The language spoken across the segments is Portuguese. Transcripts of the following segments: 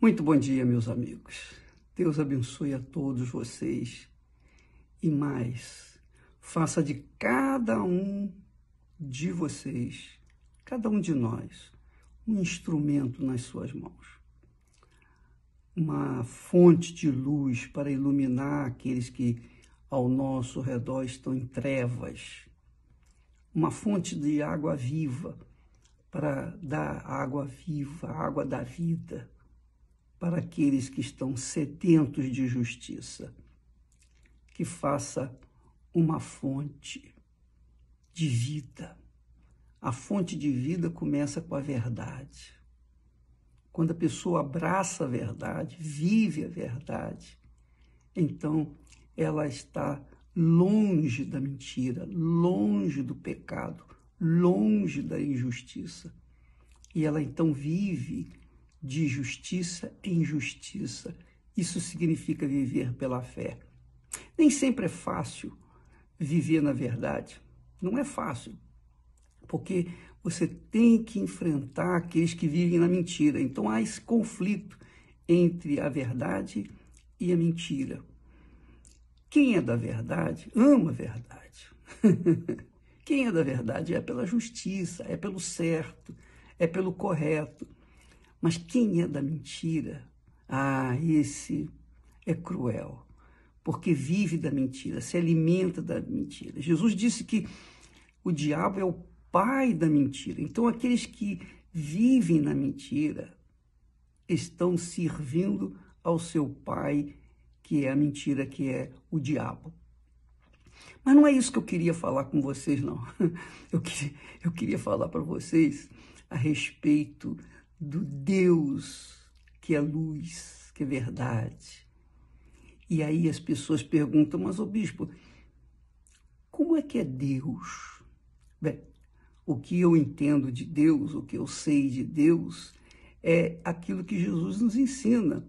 Muito bom dia, meus amigos. Deus abençoe a todos vocês e mais, faça de cada um de vocês, cada um de nós, um instrumento nas suas mãos. Uma fonte de luz para iluminar aqueles que ao nosso redor estão em trevas. Uma fonte de água viva para dar água viva, água da vida para aqueles que estão sedentos de justiça, que faça uma fonte de vida. A fonte de vida começa com a verdade. Quando a pessoa abraça a verdade, vive a verdade, então ela está longe da mentira, longe do pecado, longe da injustiça. E ela então vive de justiça em justiça. Isso significa viver pela fé. Nem sempre é fácil viver na verdade. Não é fácil, porque você tem que enfrentar aqueles que vivem na mentira. Então há esse conflito entre a verdade e a mentira. Quem é da verdade ama a verdade. Quem é da verdade é pela justiça, é pelo certo, é pelo correto. Mas quem é da mentira, ah, esse é cruel, porque vive da mentira, se alimenta da mentira. Jesus disse que o diabo é o pai da mentira. Então, aqueles que vivem na mentira estão servindo ao seu pai, que é a mentira, que é o diabo. Mas não é isso que eu queria falar com vocês, não. Eu queria, eu queria falar para vocês a respeito do Deus que é luz, que é verdade. E aí as pessoas perguntam, mas o bispo, como é que é Deus? Bem, o que eu entendo de Deus, o que eu sei de Deus, é aquilo que Jesus nos ensina.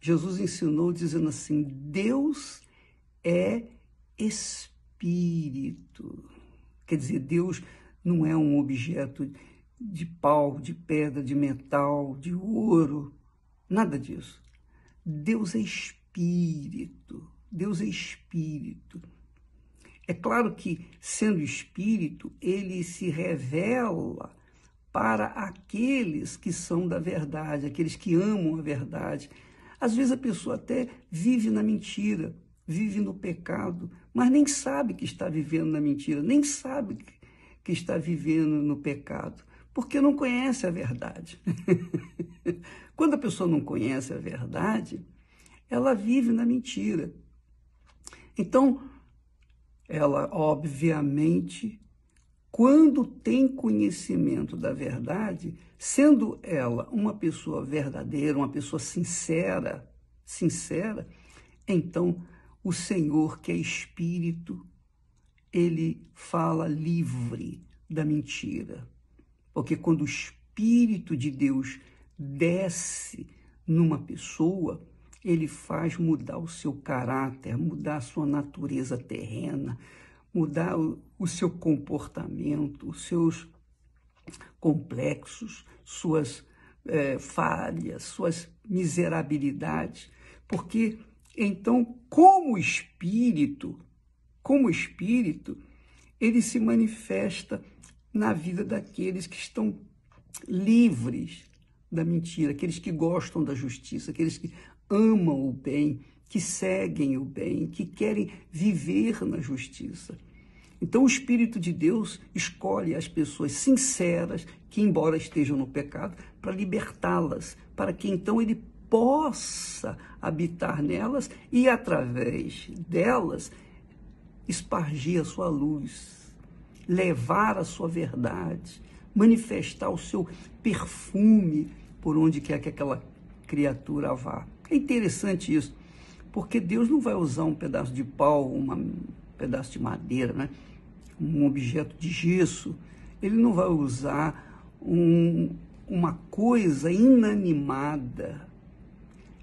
Jesus ensinou dizendo assim: Deus é espírito. Quer dizer, Deus não é um objeto de pau, de pedra, de metal, de ouro, nada disso. Deus é espírito, Deus é espírito. É claro que, sendo espírito, ele se revela para aqueles que são da verdade, aqueles que amam a verdade. Às vezes a pessoa até vive na mentira, vive no pecado, mas nem sabe que está vivendo na mentira, nem sabe que está vivendo no pecado porque não conhece a verdade. Quando a pessoa não conhece a verdade, ela vive na mentira. Então, ela, obviamente, quando tem conhecimento da verdade, sendo ela uma pessoa verdadeira, uma pessoa sincera, sincera, então o Senhor, que é espírito, ele fala livre da mentira. Porque quando o Espírito de Deus desce numa pessoa, ele faz mudar o seu caráter, mudar a sua natureza terrena, mudar o, seu comportamento, os seus complexos, suas é, falhas, suas miserabilidades. Porque então, como espírito, como espírito, ele se manifesta na vida daqueles que estão livres da mentira, aqueles que gostam da justiça, aqueles que amam o bem, que seguem o bem, que querem viver na justiça. Então, o Espírito de Deus escolhe as pessoas sinceras, que, embora estejam no pecado, para libertá-las, para que então ele possa habitar nelas e, através delas, espargir a sua luz, levar a sua verdade, manifestar o seu perfume por onde quer que aquela criatura vá. É interessante isso, porque Deus não vai usar um pedaço de pau, uma, um pedaço de madeira, né? um objeto de gesso, ele não vai usar um, uma coisa inanimada,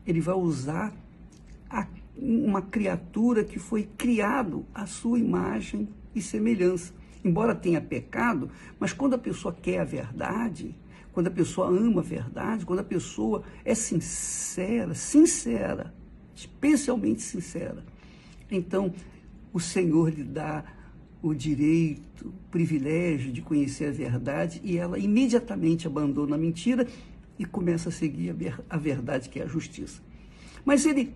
ele vai usar a, uma criatura que foi criado à sua imagem e semelhança embora tenha pecado, mas quando a pessoa quer a verdade, quando a pessoa ama a verdade, quando a pessoa é sincera, sincera, especialmente sincera. Então, o Senhor lhe dá o direito, o privilégio de conhecer a verdade e ela imediatamente abandona a mentira e começa a seguir a verdade que é a justiça. Mas ele,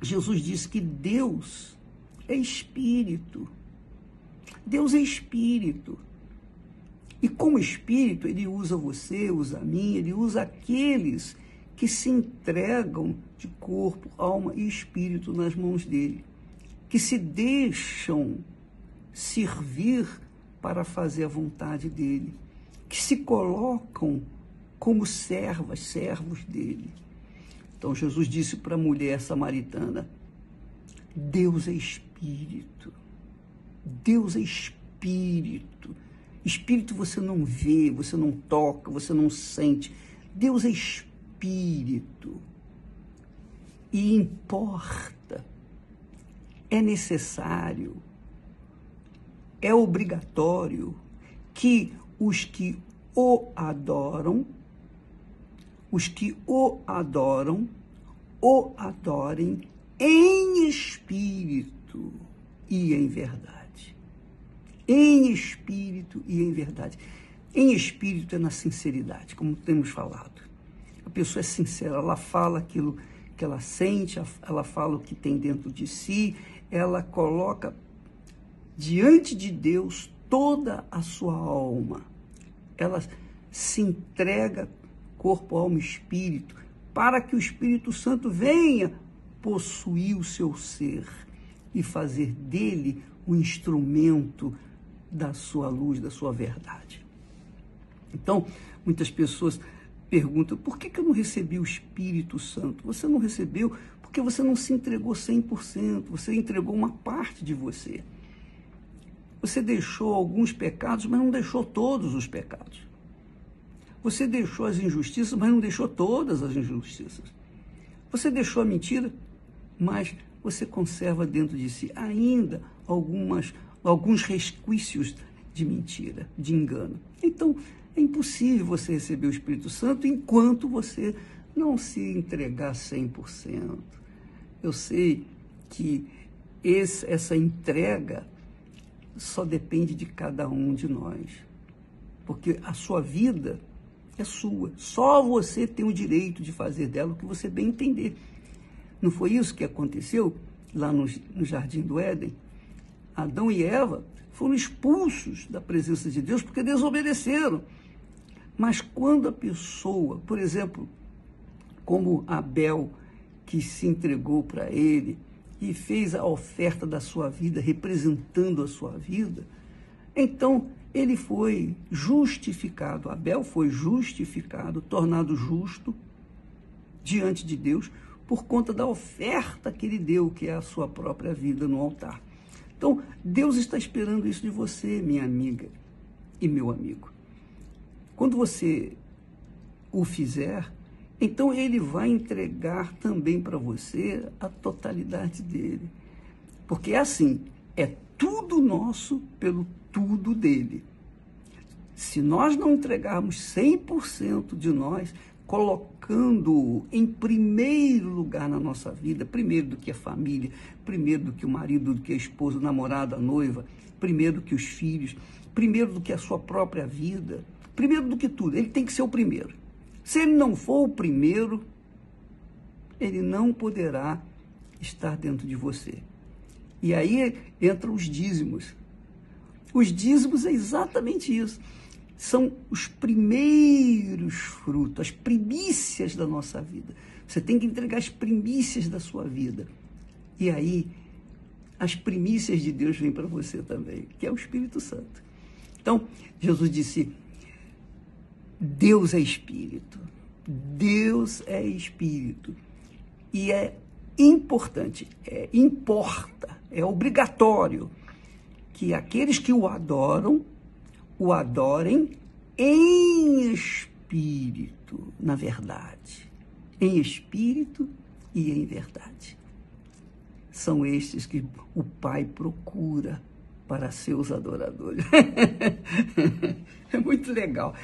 Jesus disse que Deus é espírito. Deus é espírito. E como espírito, ele usa você, usa a mim, ele usa aqueles que se entregam de corpo, alma e espírito nas mãos dele, que se deixam servir para fazer a vontade dele, que se colocam como servas, servos dele. Então Jesus disse para a mulher samaritana: Deus é espírito. Deus é espírito. Espírito você não vê, você não toca, você não sente. Deus é espírito. E importa, é necessário, é obrigatório que os que o adoram, os que o adoram, o adorem em espírito e em verdade. Em espírito e em verdade. Em espírito é na sinceridade, como temos falado. A pessoa é sincera, ela fala aquilo que ela sente, ela fala o que tem dentro de si, ela coloca diante de Deus toda a sua alma. Ela se entrega corpo, alma e espírito para que o Espírito Santo venha possuir o seu ser e fazer dele o um instrumento da sua luz, da sua verdade. Então, muitas pessoas perguntam: por que, que eu não recebi o Espírito Santo? Você não recebeu porque você não se entregou 100%, você entregou uma parte de você. Você deixou alguns pecados, mas não deixou todos os pecados. Você deixou as injustiças, mas não deixou todas as injustiças. Você deixou a mentira, mas você conserva dentro de si ainda algumas, alguns resquícios de mentira, de engano. Então, é impossível você receber o Espírito Santo enquanto você não se entregar 100%. Eu sei que esse, essa entrega só depende de cada um de nós. Porque a sua vida é sua. Só você tem o direito de fazer dela o que você bem entender. Não foi isso que aconteceu lá no, no jardim do Éden? Adão e Eva foram expulsos da presença de Deus porque desobedeceram. Mas quando a pessoa, por exemplo, como Abel, que se entregou para ele e fez a oferta da sua vida, representando a sua vida, então ele foi justificado, Abel foi justificado, tornado justo diante de Deus por conta da oferta que ele deu, que é a sua própria vida no altar. Então, Deus está esperando isso de você, minha amiga e meu amigo. Quando você o fizer, então ele vai entregar também para você a totalidade dele. Porque é assim, é tudo nosso pelo tudo dele. Se nós não entregarmos 100% de nós, colocando em primeiro lugar na nossa vida, primeiro do que a família, primeiro do que o marido, do que a esposa, o namorado, a noiva, primeiro do que os filhos, primeiro do que a sua própria vida, primeiro do que tudo, ele tem que ser o primeiro. Se ele não for o primeiro, ele não poderá estar dentro de você. E aí entram os dízimos. Os dízimos é exatamente isso. São os primeiros frutos, as primícias da nossa vida. Você tem que entregar as primícias da sua vida. E aí, as primícias de Deus vêm para você também, que é o Espírito Santo. Então, Jesus disse: Deus é Espírito. Deus é Espírito. E é importante, é, importa, é obrigatório que aqueles que o adoram, o adorem em espírito, na verdade. Em espírito e em verdade. São estes que o Pai procura para seus adoradores. é muito legal.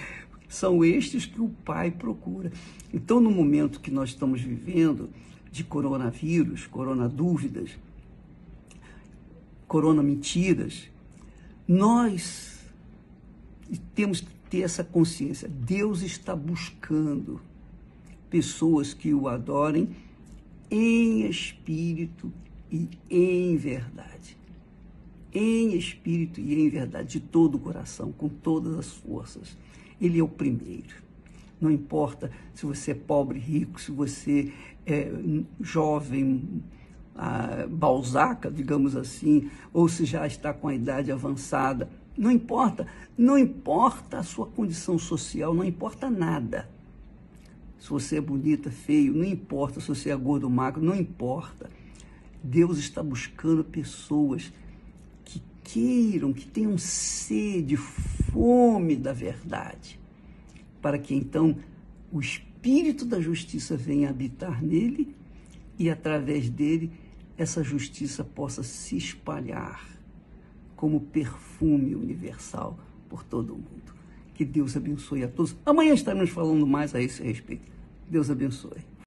São estes que o Pai procura. Então, no momento que nós estamos vivendo de coronavírus, corona dúvidas, corona mentiras, nós temos que ter essa consciência. Deus está buscando pessoas que o adorem em espírito e em verdade. Em espírito e em verdade, de todo o coração, com todas as forças. Ele é o primeiro. Não importa se você é pobre, rico, se você é jovem, ah, balzaca, digamos assim, ou se já está com a idade avançada. Não importa. Não importa a sua condição social, não importa nada. Se você é bonita, feio, não importa. Se você é gordo ou magro, não importa. Deus está buscando pessoas que queiram, que tenham sede, fome da verdade, para que então o Espírito da justiça venha habitar nele e através dele essa justiça possa se espalhar como perfume universal por todo o mundo. Que Deus abençoe a todos. Amanhã estaremos falando mais a esse respeito. Deus abençoe.